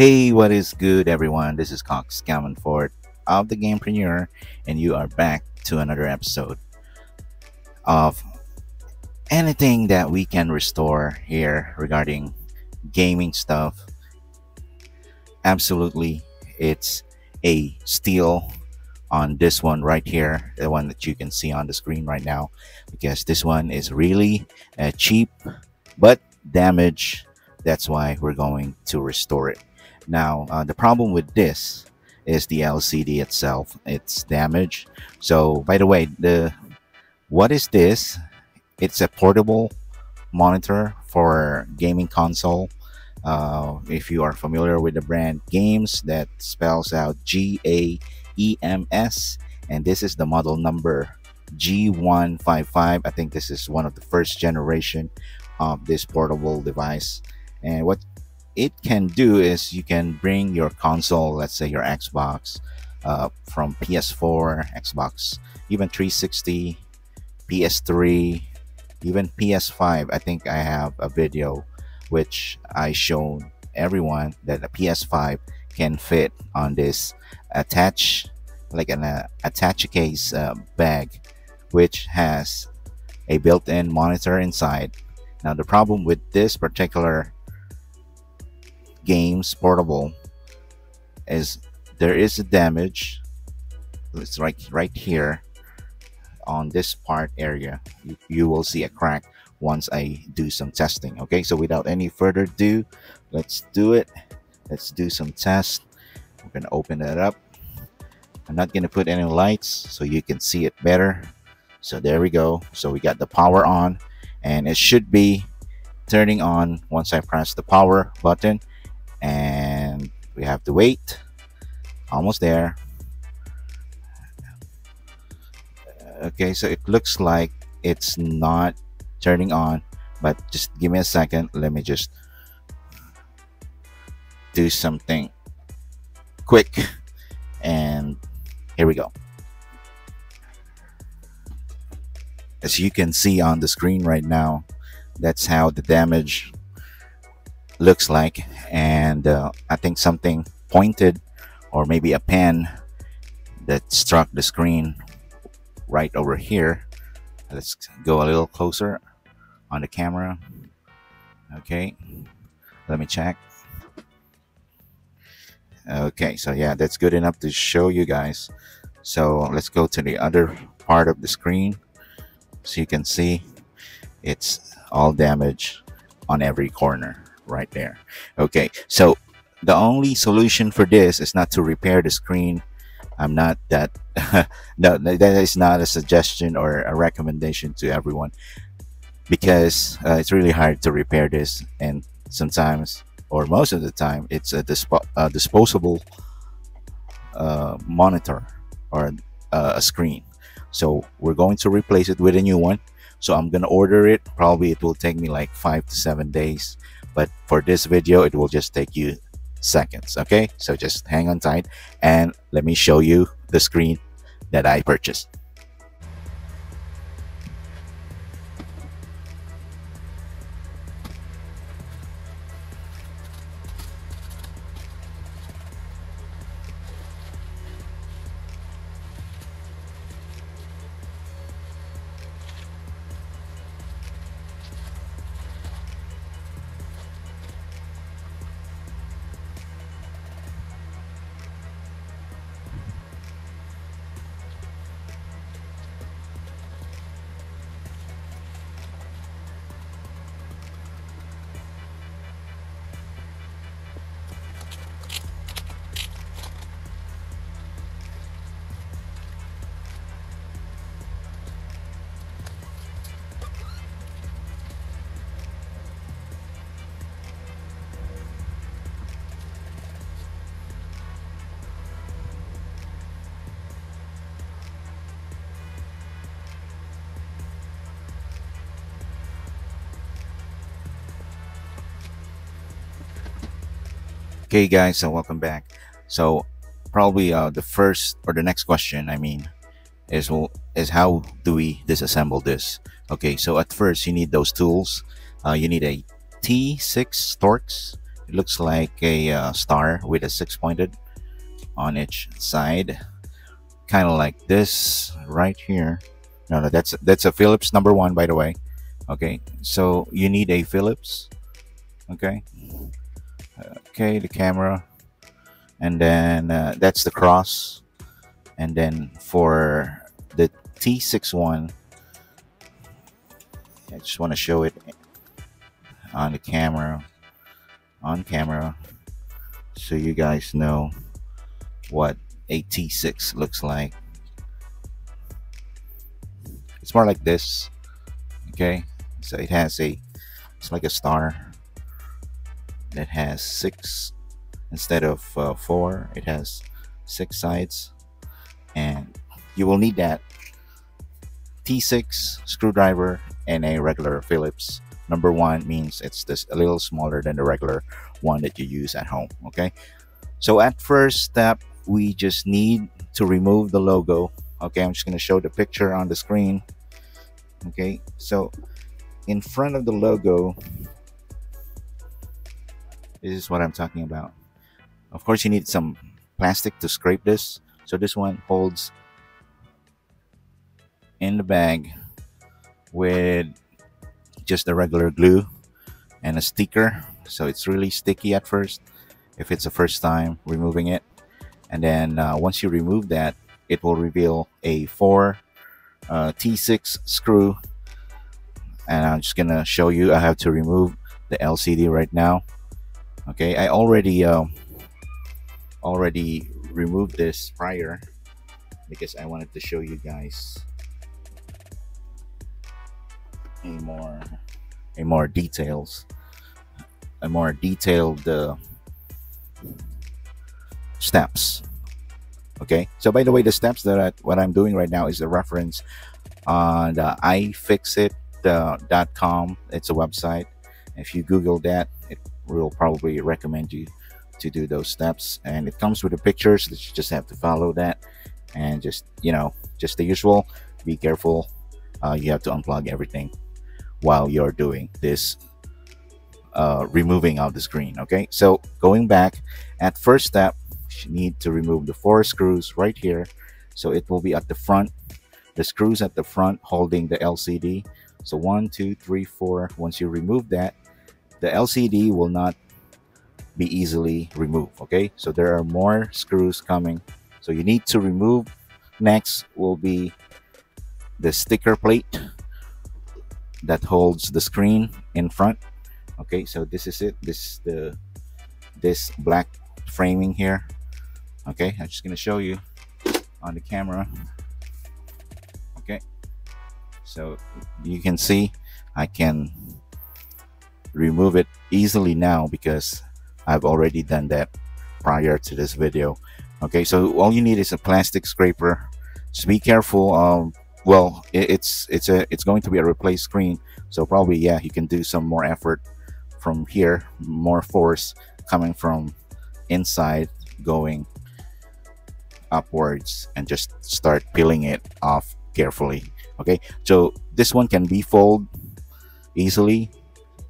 Hey, what is good, everyone? This is Cox Ford of the Gamepreneur, and you are back to another episode of anything that we can restore here regarding gaming stuff. Absolutely, it's a steal on this one right here, the one that you can see on the screen right now, because this one is really uh, cheap but damaged. That's why we're going to restore it. Now, uh, the problem with this is the LCD itself. It's damaged. So, by the way, the what is this? It's a portable monitor for gaming console. Uh, if you are familiar with the brand Gaems, that spells out G A E M S, and this is the model number G155. I think this is one of the first generation of this portable device. And what it can do is you can bring your console, let's say your Xbox, uh, from PS4, Xbox, even 360, PS3, even PS5. I think I have a video which I shown everyone that a PS5 can fit on this attach like an uh, attach case uh, bag which has a built-in monitor inside now the problem with this particular Gaems portable is there is a damage. It's right right here on this part area. You, you will see a crack once I do some testing okay? So without any further ado let's do it. Let's do some tests we're gonna open that up. I'm not gonna put any lights so you can see it better. So there we go. So we got the power on and it should be turning on once I press the power button we have to wait. Almost there. Okay so it looks like it's not turning on but just give me a second. Let me just do something quick. And here we go. As you can see on the screen right now that's how the damage looks like and uh, I think something pointed or maybe a pen that struck the screen right over here. Let's go a little closer on the camera. Okay let me check. Okay so yeah that's good enough to show you guys. So let's go to the other part of the screen. So you can see it's all damage on every corner right there. Okay so the only solution for this is not to repair the screen. I'm not that no that is not a suggestion or a recommendation to everyone because uh, it's really hard to repair this and sometimes or most of the time it's a, dispo a disposable uh, monitor or uh, a screen. So we're going to replace it with a new one. So i'm gonna order it. Probably it will take me like five to seven days but for this video it will just take you seconds okay? So just hang on tight and let me show you the screen that I purchased okay guys so welcome back. So probably uh, the first or the next question i mean is is how do we disassemble this? Okay so at first you need those tools. Uh, you need a t6 torx. It looks like a uh, star with a six pointed on each side. Kind of like this right here. No no that's that's a Phillips number one by the way. Okay so you need a Phillips. Okay okay the camera. And then uh, that's the cross. And then for the T61 I just want to show it on the camera on camera so you guys know what a T6 looks like. It's more like this okay? So it has a it's like a star that has six instead of uh, four. It has six sides. And you will need that T6 screwdriver and a regular Phillips. Number one means it's this a little smaller than the regular one that you use at home okay? So at first step we just need to remove the logo okay? I'm just going to show the picture on the screen okay? So in front of the logo this is what I'm talking about. Of course you need some plastic to scrape this. So this one holds in the bag with just the regular glue and a sticker. So it's really sticky at first if it's the first time removing it. And then uh, once you remove that it will reveal a 4 uh, T6 screw. And I'm just gonna show you I have to remove the LCD right now okay I already uh, already removed this prior because I wanted to show you guys a more a more details a more detailed uh, steps. Okay so by the way the steps that I, what i'm doing right now is a reference on the ifixit.com it's a website. If you google that it will probably recommend you to do those steps. And it comes with the pictures that you just have to follow that. And just you know just the usual be careful uh, you have to unplug everything while you're doing this uh, removing of the screen okay? So going back at first step you need to remove the four screws right here. So it will be at the front the screws at the front holding the LCD so one two three four once you remove that the LCD will not be easily removed okay? So there are more screws coming. So you need to remove next will be the sticker plate that holds the screen in front okay? So this is it. This the this black framing here okay? I'm just to show you on the camera okay? So you can see i can remove it easily now because i've already done that prior to this video. Okay so all you need is a plastic scraper. Just be careful um well it, it's it's a it's going to be a replace screen. So probably yeah you can do some more effort from here more force coming from inside going upwards and just start peeling it off carefully. Okay so this one can be fold easily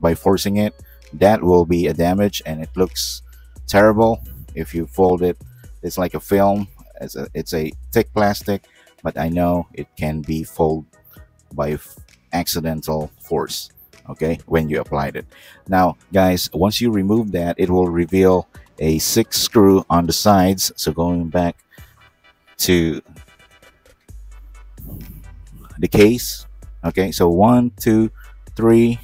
by forcing it that will be a damage and it looks terrible. If you fold it it's like a film. It's a, it's a thick plastic but I know it can be folded by accidental force okay when you applied it. Now guys once you remove that it will reveal a six screw on the sides. So going back to the case okay so one two three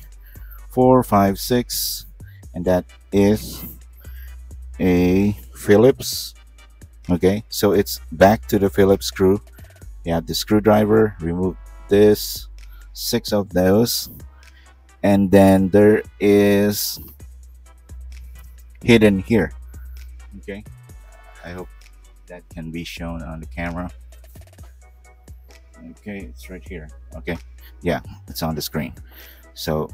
four five six and that is a Phillips okay? So it's back to the Phillips screw. You have the screwdriver remove this six of those and then there is hidden here okay? I hope that can be shown on the camera. Okay it's right here okay? Yeah it's on the screen. So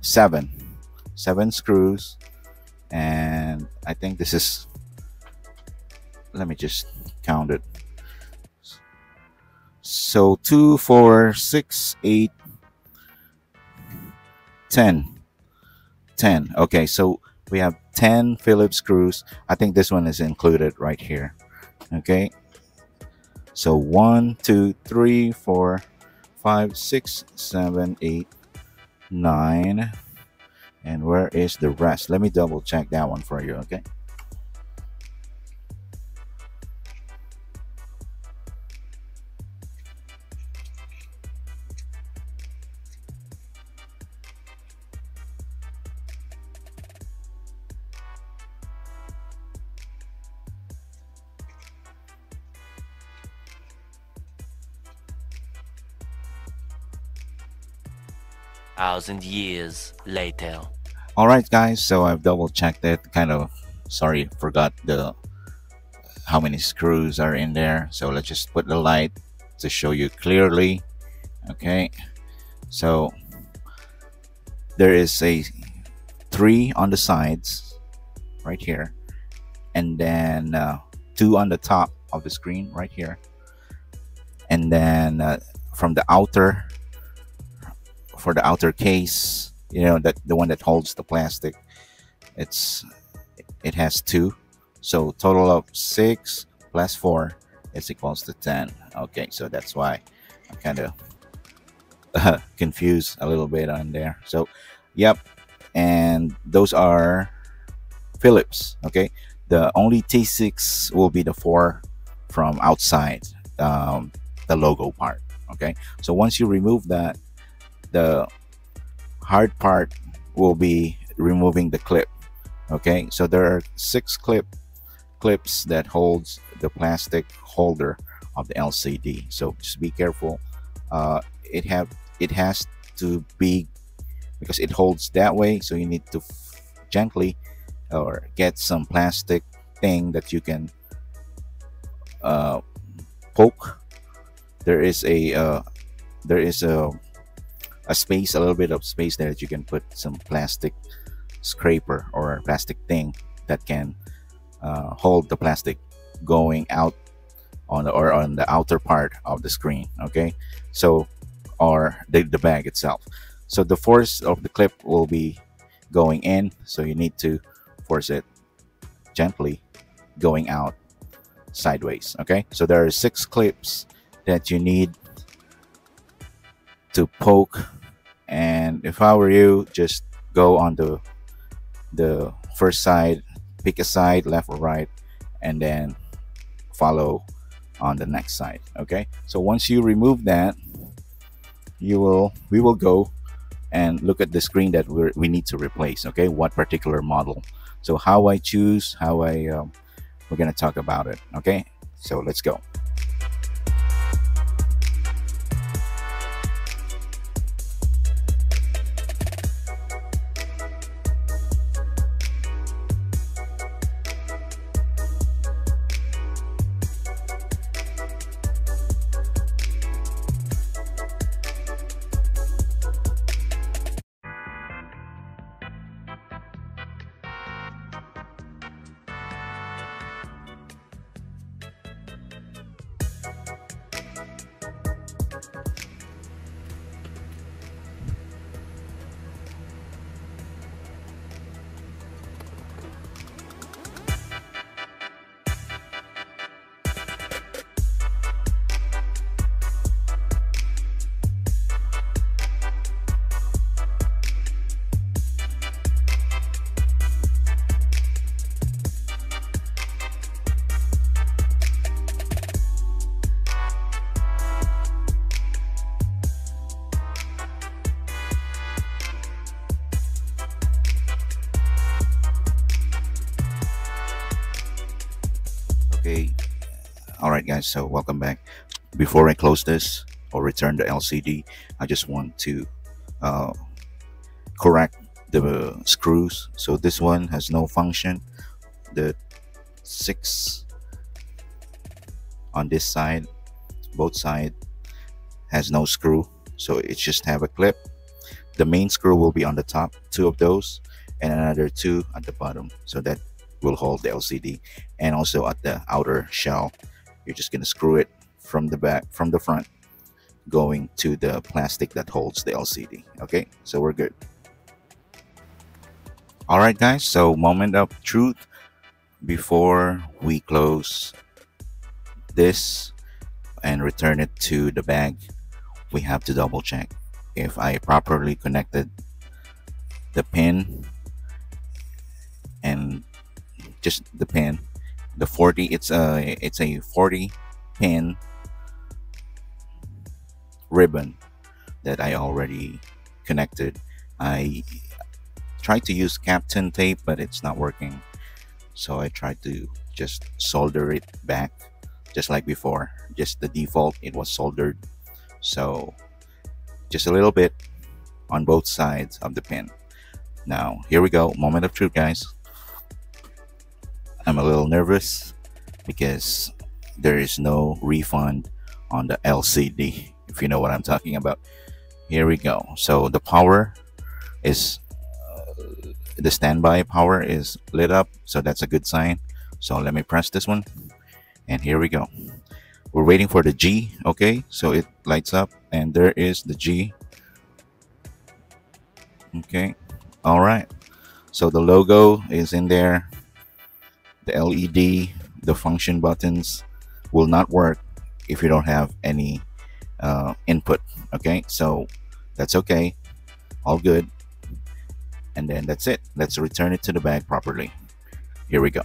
seven. Seven screws. And i think this is let me just count it. So two four six eight ten. Ten. 10 okay so we have 10 Phillips screws. I think this one is included right here. Okay. So one two three four five six seven eight nine. And where is the rest? Let me double check that one for you okay thousand years later. All right, guys. So I've double checked it. Kind of sorry, forgot the how many screws are in there. So let's just put the light to show you clearly. Okay. So there is a three on the sides right here, and then uh, two on the top of the screen right here, and then uh, from the outer for the outer case you know that the one that holds the plastic. It's it has two. So total of six plus four is equals to 10 okay so that's why i'm kind of uh, confused a little bit on there. So yep and those are phillips okay? The only t6 will be the four from outside um, the logo part okay? So once you remove that the hard part will be removing the clip okay? So there are six clip clips that holds the plastic holder of the LCD so just be careful. Uh, it have it has to be because it holds that way so you need to gently or get some plastic thing that you can uh, poke. There is a uh, there is a a space, a little bit of space there that you can put some plastic scraper or plastic thing that can uh, hold the plastic going out on the or on the outer part of the screen. Okay, so or the, the bag itself. So the force of the clip will be going in, so you need to force it gently going out sideways. Okay, so there are six clips that you need to poke and if I were you just go on the the first side pick a side left or right and then follow on the next side okay? So once you remove that you will we will go and look at the screen that we we need to replace okay? What particular model. So how I choose how I um, we're gonna talk about it okay? So let's go okay. All right guys. So welcome back. Before i close this or return the lcd i just want to uh, correct the screws. So this one has no function. The six on this side both side has no screw. So it just have a clip. The main screw will be on the top two of those and another two at the bottom. So that will hold the LCD and also at the outer shell you're just going to screw it from the back from the front going to the plastic that holds the LCD okay so we're good All right, guys. So moment of truth before we close this and return it to the bag, we have to double check if I properly connected the pin and just the pin the 40 it's a it's a 40 pin ribbon that I already connected. I tried to use Kapton tape but it's not working. So I tried to just solder it back just like before. Just the default it was soldered. So just a little bit on both sides of the pin now here we go. Moment of truth guys I'm a little nervous because there is no refund on the LCD if you know what I'm talking about. Here we go. So the power is uh, the standby power is lit up so that's a good sign. So let me press this one and here we go. We're waiting for the G okay? So it lights up and there is the G. Okay all right. So the logo is in there the LED the function buttons will not work if you don't have any uh, input okay? So that's okay. All good. And then that's it. Let's return it to the bag properly. Here we go